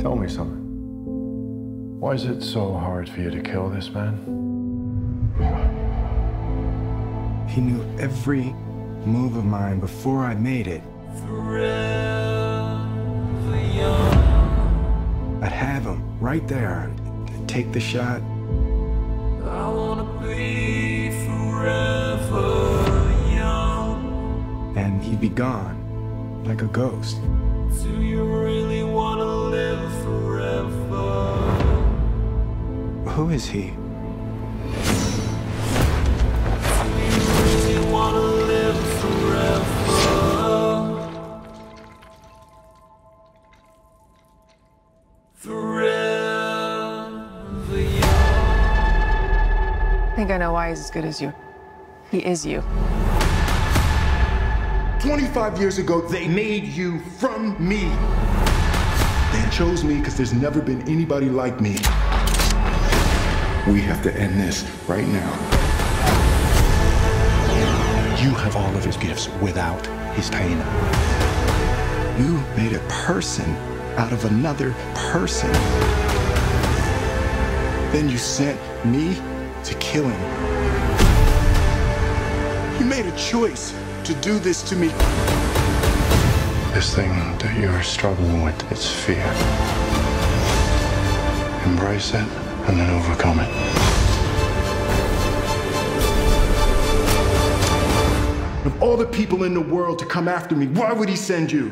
Tell me something. Why is it so hard for you to kill this man? He knew every move of mine before I made it. I'd have him right there. Take the shot. I wanna be forever young. And he'd be gone, like a ghost. Who is he? Do you really wanna live forever? Forever young. I think I know why he's as good as you. He is you. 25 years ago, they made you from me. They chose me because there's never been anybody like me. We have to end this right now. You have all of his gifts without his pain. You made a person out of another person. Then you sent me to kill him. You made a choice to do this to me. This thing that you're struggling with, it's fear. Embrace it and then overcome it. Of all the people in the world to come after me, why would he send you?